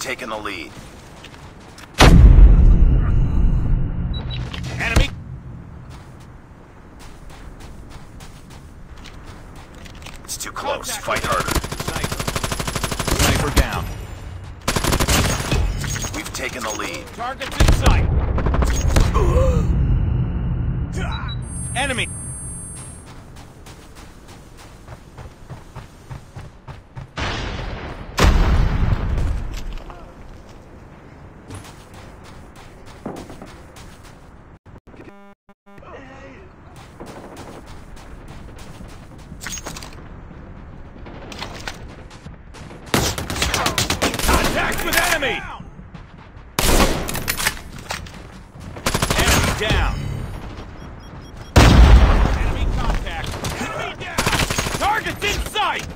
taken the lead. Enemy. It's too close. Contact Fight harder. Sniper. Sniper down. We've taken the lead. Targets in sight. Enemy. Enemy. Enemy down. Enemy contact. Enemy down. Targets in sight.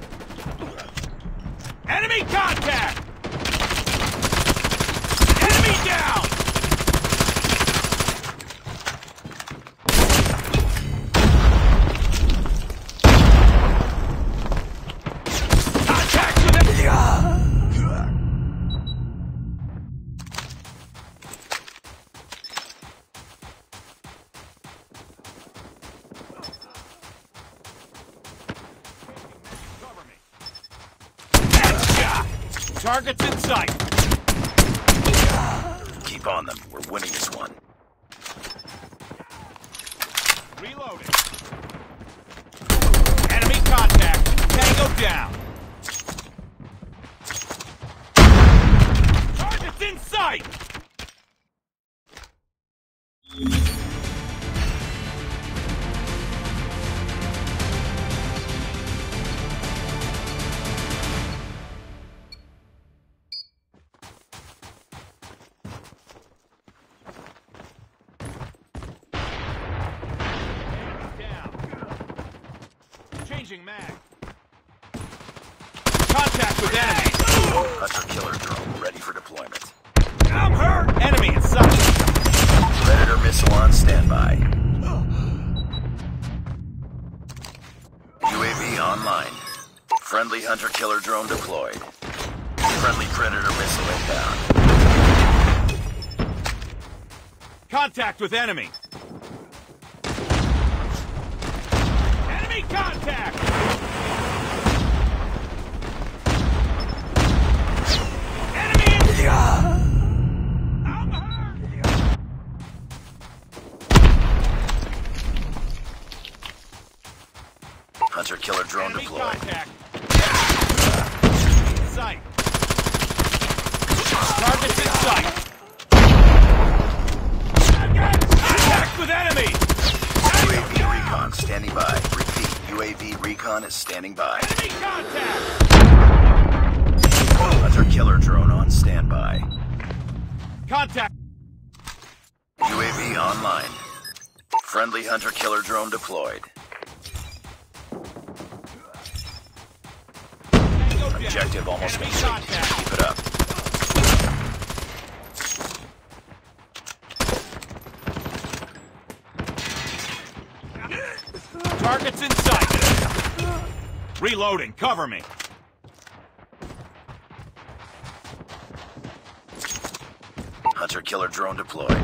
Enemy contact. Targets in sight. Keep on them. We're winning this Changing mag. Contact with enemy. Hunter killer drone ready for deployment. I'm hurt. Enemy in sight. Predator missile on standby. UAV online. Friendly hunter killer drone deployed. Friendly predator missile inbound. Contact with. Enemy contact. Enemy in I'm hurt. Hunter killer drone Enemy deployed. contact. Sight. Targets in sight. Contact with enemy. UAV recon standing by. Repeat, UAV recon is standing by. Enemy contact. Hunter killer drone on standby. Contact. UAV online. Friendly hunter killer drone deployed. Objective almost Enemy complete. contact. Keep it up. Targets in sight. Reloading. Cover me. Hunter killer drone deployed.